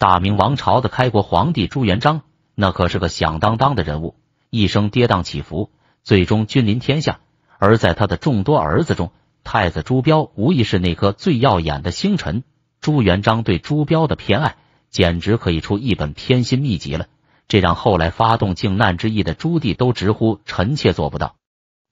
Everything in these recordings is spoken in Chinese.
大明王朝的开国皇帝朱元璋，那可是个响当当的人物，一生跌宕起伏，最终君临天下。而在他的众多儿子中，太子朱标无疑是那颗最耀眼的星辰。朱元璋对朱标的偏爱，简直可以出一本偏心秘籍了。这让后来发动靖难之役的朱棣都直呼臣妾做不到。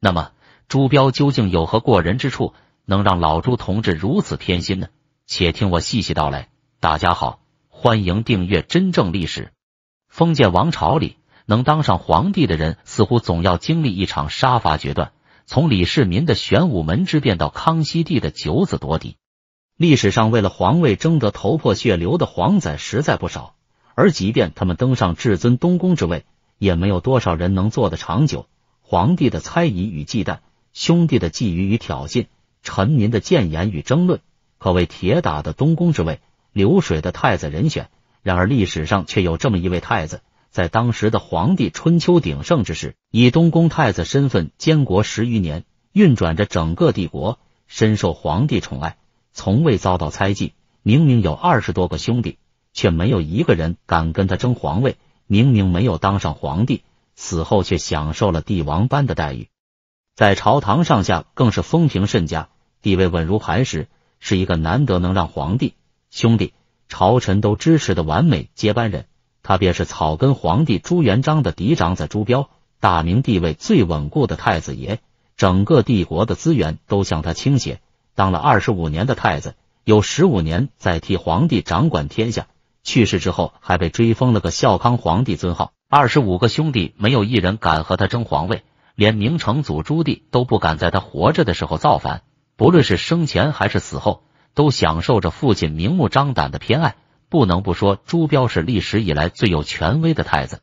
那么，朱标究竟有何过人之处，能让老朱同志如此偏心呢？且听我细细道来。大家好。欢迎订阅《真正历史》。封建王朝里，能当上皇帝的人，似乎总要经历一场杀伐决断。从李世民的玄武门之变到康熙帝的九子夺嫡，历史上为了皇位争得头破血流的皇仔实在不少。而即便他们登上至尊东宫之位，也没有多少人能做得长久。皇帝的猜疑与忌惮，兄弟的觊觎与挑衅，臣民的谏言与争论，可谓铁打的东宫之位。流水的太子人选，然而历史上却有这么一位太子，在当时的皇帝春秋鼎盛之时，以东宫太子身份监国十余年，运转着整个帝国，深受皇帝宠爱，从未遭到猜忌。明明有二十多个兄弟，却没有一个人敢跟他争皇位。明明没有当上皇帝，死后却享受了帝王般的待遇，在朝堂上下更是风评甚佳，地位稳如磐石，是一个难得能让皇帝。兄弟，朝臣都支持的完美接班人，他便是草根皇帝朱元璋的嫡长子朱标，大明地位最稳固的太子爷，整个帝国的资源都向他倾斜。当了二十五年的太子，有十五年在替皇帝掌管天下。去世之后，还被追封了个孝康皇帝尊号。二十五个兄弟，没有一人敢和他争皇位，连明成祖朱棣都不敢在他活着的时候造反。不论是生前还是死后。都享受着父亲明目张胆的偏爱，不能不说朱标是历史以来最有权威的太子。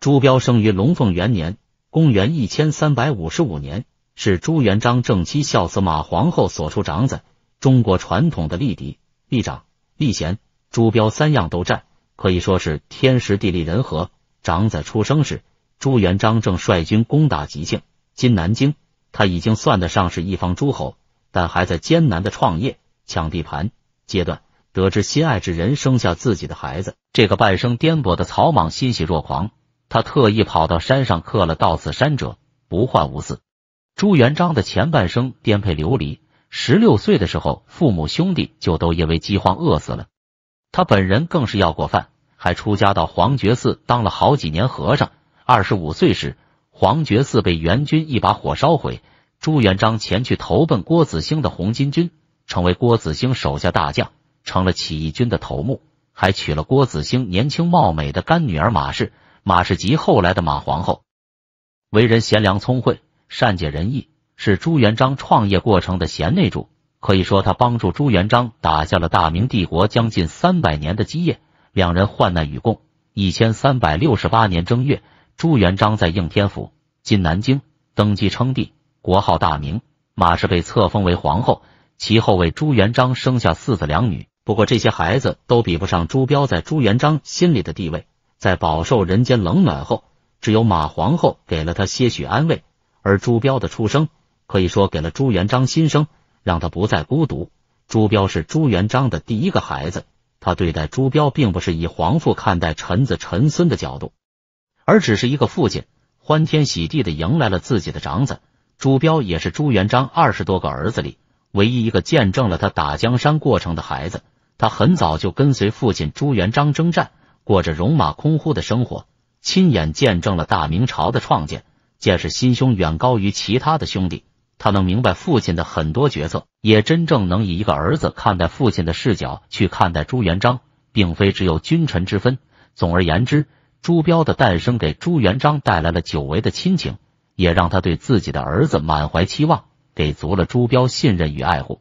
朱标生于龙凤元年，公元一千三百五十五年，是朱元璋正妻孝慈马皇后所出长子。中国传统的立嫡、立长、立贤，朱标三样都占，可以说是天时地利人和。长子出生时，朱元璋正率军攻打吉庆（今南京），他已经算得上是一方诸侯，但还在艰难的创业。抢地盘阶段，得知心爱之人生下自己的孩子，这个半生颠簸的草莽欣喜若狂。他特意跑到山上刻了“到此山者不患无嗣”。朱元璋的前半生颠沛流离，十六岁的时候，父母兄弟就都因为饥荒饿死了。他本人更是要过饭，还出家到黄觉寺当了好几年和尚。二十五岁时，黄觉寺被元军一把火烧毁，朱元璋前去投奔郭子兴的红巾军。成为郭子兴手下大将，成了起义军的头目，还娶了郭子兴年轻貌美的干女儿马氏。马氏及后来的马皇后，为人贤良聪慧，善解人意，是朱元璋创业过程的贤内助。可以说，他帮助朱元璋打下了大明帝国将近三百年的基业。两人患难与共。一千三百六十八年正月，朱元璋在应天府（今南京）登基称帝，国号大明。马氏被册封为皇后。其后为朱元璋生下四子两女，不过这些孩子都比不上朱标在朱元璋心里的地位。在饱受人间冷暖后，只有马皇后给了他些许安慰，而朱标的出生可以说给了朱元璋新生，让他不再孤独。朱标是朱元璋的第一个孩子，他对待朱标并不是以皇父看待臣子臣孙的角度，而只是一个父亲欢天喜地的迎来了自己的长子。朱标也是朱元璋二十多个儿子里。唯一一个见证了他打江山过程的孩子，他很早就跟随父亲朱元璋征战，过着戎马空呼的生活，亲眼见证了大明朝的创建，见识心胸远高于其他的兄弟。他能明白父亲的很多决策，也真正能以一个儿子看待父亲的视角去看待朱元璋，并非只有君臣之分。总而言之，朱标的诞生给朱元璋带来了久违的亲情，也让他对自己的儿子满怀期望。给足了朱标信任与爱护。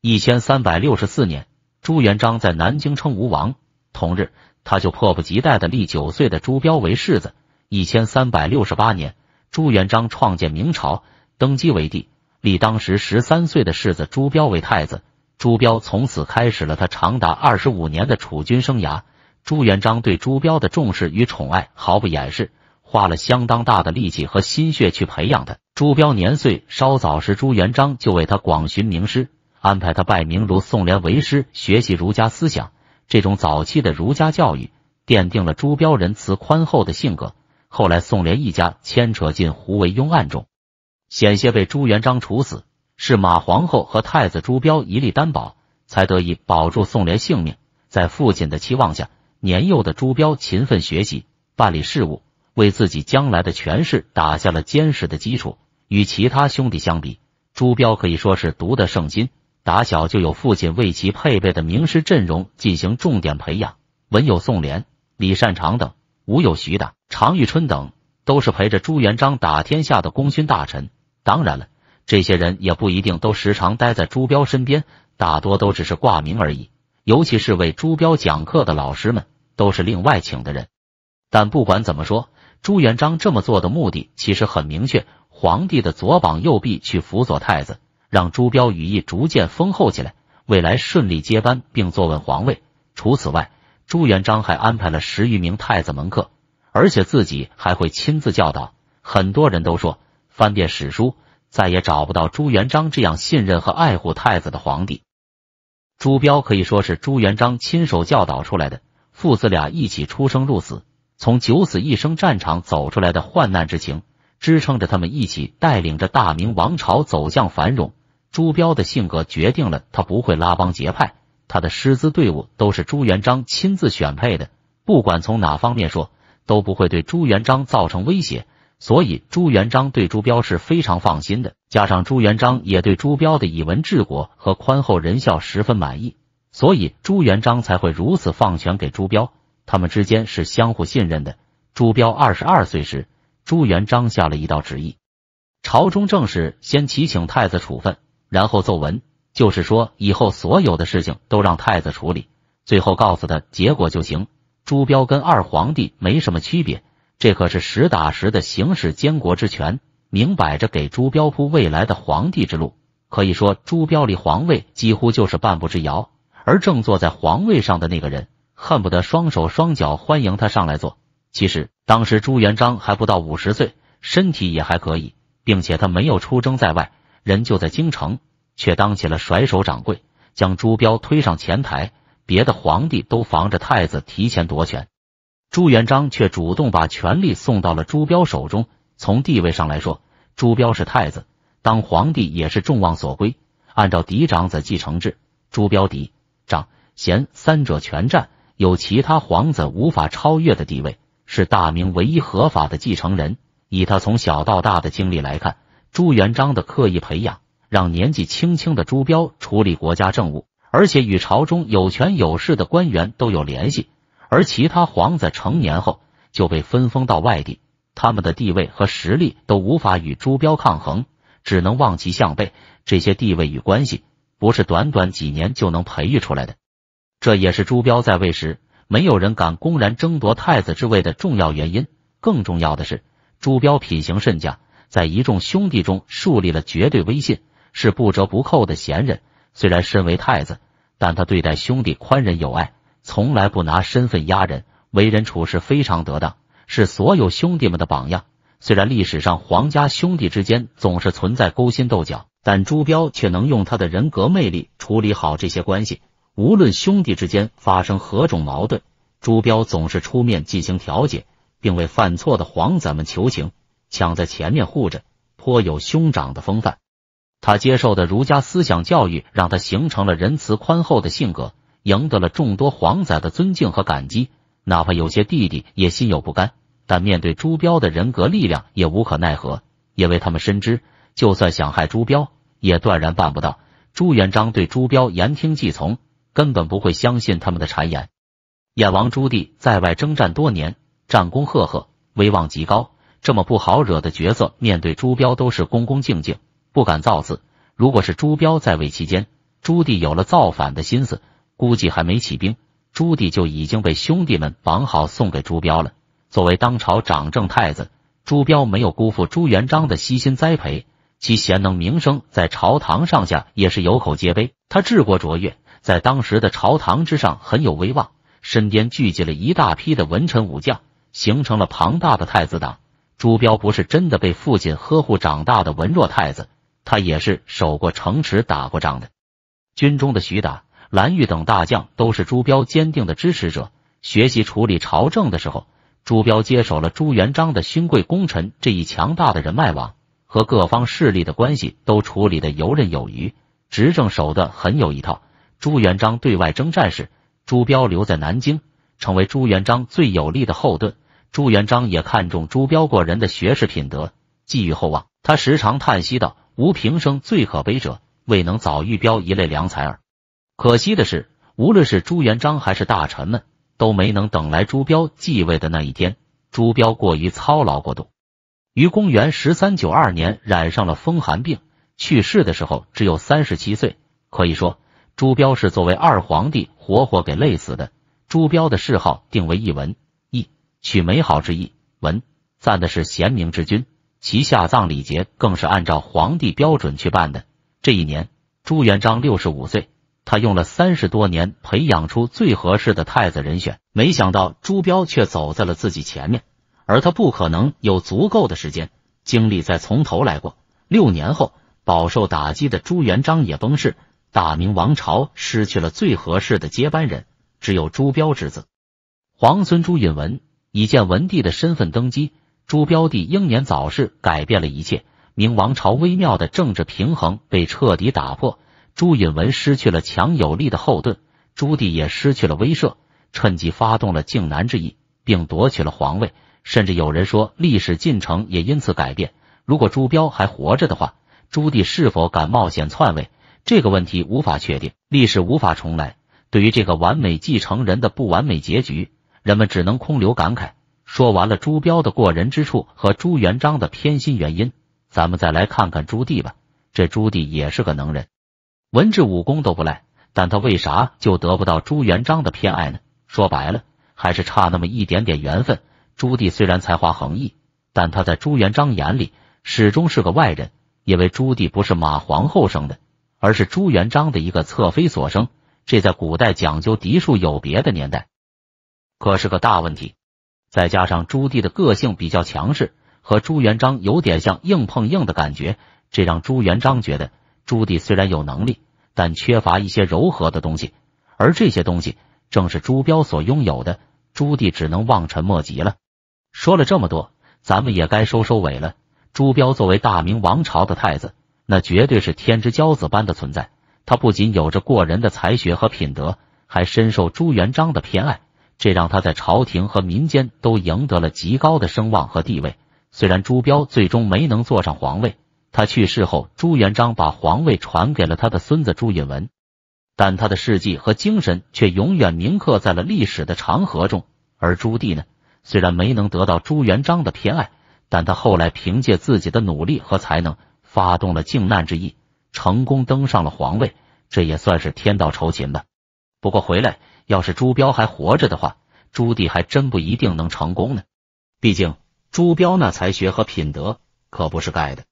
一千三百六十四年，朱元璋在南京称吴王，同日他就迫不及待的立九岁的朱标为世子。一千三百六十八年，朱元璋创建明朝，登基为帝，立当时十三岁的世子朱标为太子。朱标从此开始了他长达二十五年的储君生涯。朱元璋对朱标的重视与宠爱毫不掩饰。花了相当大的力气和心血去培养他。朱标年岁稍早时，朱元璋就为他广寻名师，安排他拜名儒宋濂为师，学习儒家思想。这种早期的儒家教育奠定了朱标仁慈宽厚的性格。后来宋濂一家牵扯进胡惟庸案中，险些被朱元璋处死，是马皇后和太子朱标一力担保，才得以保住宋濂性命。在父亲的期望下，年幼的朱标勤奋学习，办理事务，为自己将来的权势打下了坚实的基础。与其他兄弟相比，朱标可以说是独得圣心。打小就有父亲为其配备的名师阵容进行重点培养，文有宋濂、李善长等，武有徐达、常遇春等，都是陪着朱元璋打天下的功勋大臣。当然了，这些人也不一定都时常待在朱标身边，大多都只是挂名而已。尤其是为朱标讲课的老师们，都是另外请的人。但不管怎么说，朱元璋这么做的目的其实很明确：皇帝的左膀右臂去辅佐太子。让朱标羽翼逐渐丰厚起来，未来顺利接班并坐稳皇位。除此外，朱元璋还安排了十余名太子门客，而且自己还会亲自教导。很多人都说，翻遍史书，再也找不到朱元璋这样信任和爱护太子的皇帝。朱标可以说是朱元璋亲手教导出来的，父子俩一起出生入死，从九死一生战场走出来的患难之情，支撑着他们一起带领着大明王朝走向繁荣。朱标的性格决定了他不会拉帮结派，他的师资队伍都是朱元璋亲自选配的，不管从哪方面说都不会对朱元璋造成威胁，所以朱元璋对朱标是非常放心的。加上朱元璋也对朱标的以文治国和宽厚仁孝十分满意，所以朱元璋才会如此放权给朱标，他们之间是相互信任的。朱标二十二岁时，朱元璋下了一道旨意，朝中正事先启请太子处分。然后奏文，就是说以后所有的事情都让太子处理，最后告诉他结果就行。朱标跟二皇帝没什么区别，这可是实打实的行使监国之权，明摆着给朱标铺未来的皇帝之路。可以说，朱标离皇位几乎就是半步之遥，而正坐在皇位上的那个人，恨不得双手双脚欢迎他上来坐。其实当时朱元璋还不到五十岁，身体也还可以，并且他没有出征在外。人就在京城，却当起了甩手掌柜，将朱标推上前台。别的皇帝都防着太子提前夺权，朱元璋却主动把权力送到了朱标手中。从地位上来说，朱标是太子，当皇帝也是众望所归。按照嫡长子继承制，朱标嫡、长、贤三者全占，有其他皇子无法超越的地位，是大明唯一合法的继承人。以他从小到大的经历来看。朱元璋的刻意培养，让年纪轻轻的朱标处理国家政务，而且与朝中有权有势的官员都有联系。而其他皇子成年后就被分封到外地，他们的地位和实力都无法与朱标抗衡，只能望其项背。这些地位与关系不是短短几年就能培育出来的，这也是朱标在位时没有人敢公然争夺太子之位的重要原因。更重要的是，朱标品行甚佳。在一众兄弟中树立了绝对威信，是不折不扣的贤人。虽然身为太子，但他对待兄弟宽仁有爱，从来不拿身份压人，为人处事非常得当，是所有兄弟们的榜样。虽然历史上皇家兄弟之间总是存在勾心斗角，但朱标却能用他的人格魅力处理好这些关系。无论兄弟之间发生何种矛盾，朱标总是出面进行调解，并为犯错的皇子们求情。抢在前面护着，颇有兄长的风范。他接受的儒家思想教育，让他形成了仁慈宽厚的性格，赢得了众多皇仔的尊敬和感激。哪怕有些弟弟也心有不甘，但面对朱标的人格力量，也无可奈何，因为他们深知，就算想害朱标，也断然办不到。朱元璋对朱标言听计从，根本不会相信他们的谗言。燕王朱棣在外征战多年，战功赫赫，威望极高。这么不好惹的角色，面对朱标都是恭恭敬敬，不敢造次。如果是朱标在位期间，朱棣有了造反的心思，估计还没起兵，朱棣就已经被兄弟们绑好送给朱标了。作为当朝掌政太子，朱标没有辜负朱元璋的悉心栽培，其贤能名声在朝堂上下也是有口皆碑。他治国卓越，在当时的朝堂之上很有威望，身边聚集了一大批的文臣武将，形成了庞大的太子党。朱标不是真的被父亲呵护长大的文弱太子，他也是守过城池、打过仗的。军中的徐达、蓝玉等大将都是朱标坚定的支持者。学习处理朝政的时候，朱标接手了朱元璋的勋贵功臣这一强大的人脉网，和各方势力的关系都处理的游刃有余，执政手段很有一套。朱元璋对外征战时，朱标留在南京，成为朱元璋最有力的后盾。朱元璋也看重朱标过人的学识品德，寄予厚望。他时常叹息道：“吾平生最可悲者，未能早遇标一类良才耳。”可惜的是，无论是朱元璋还是大臣们，都没能等来朱标继位的那一天。朱标过于操劳过度，于公元十三九二年染上了风寒病，去世的时候只有三十七岁。可以说。朱标是作为二皇帝活活给累死的。朱标的谥号定为义文，义取美好之意，文赞的是贤明之君。其下葬礼节更是按照皇帝标准去办的。这一年，朱元璋六十五岁，他用了三十多年培养出最合适的太子人选，没想到朱标却走在了自己前面，而他不可能有足够的时间精力再从头来过。六年后，饱受打击的朱元璋也崩逝。大明王朝失去了最合适的接班人，只有朱标之子皇孙朱允文以建文帝的身份登基。朱标帝英年早逝，改变了一切，明王朝微妙的政治平衡被彻底打破。朱允文失去了强有力的后盾，朱棣也失去了威慑，趁机发动了靖难之役，并夺取了皇位。甚至有人说，历史进程也因此改变。如果朱标还活着的话，朱棣是否敢冒险篡位？这个问题无法确定，历史无法重来。对于这个完美继承人的不完美结局，人们只能空留感慨。说完了朱标的过人之处和朱元璋的偏心原因，咱们再来看看朱棣吧。这朱棣也是个能人，文治武功都不赖，但他为啥就得不到朱元璋的偏爱呢？说白了，还是差那么一点点缘分。朱棣虽然才华横溢，但他在朱元璋眼里始终是个外人，因为朱棣不是马皇后生的。而是朱元璋的一个侧妃所生，这在古代讲究嫡庶有别的年代，可是个大问题。再加上朱棣的个性比较强势，和朱元璋有点像硬碰硬的感觉，这让朱元璋觉得朱棣虽然有能力，但缺乏一些柔和的东西，而这些东西正是朱标所拥有的。朱棣只能望尘莫及了。说了这么多，咱们也该收收尾了。朱标作为大明王朝的太子。那绝对是天之骄子般的存在。他不仅有着过人的才学和品德，还深受朱元璋的偏爱，这让他在朝廷和民间都赢得了极高的声望和地位。虽然朱标最终没能坐上皇位，他去世后，朱元璋把皇位传给了他的孙子朱允文，但他的事迹和精神却永远铭刻在了历史的长河中。而朱棣呢，虽然没能得到朱元璋的偏爱，但他后来凭借自己的努力和才能。发动了靖难之役，成功登上了皇位，这也算是天道酬勤吧。不过回来，要是朱标还活着的话，朱棣还真不一定能成功呢。毕竟朱标那才学和品德可不是盖的。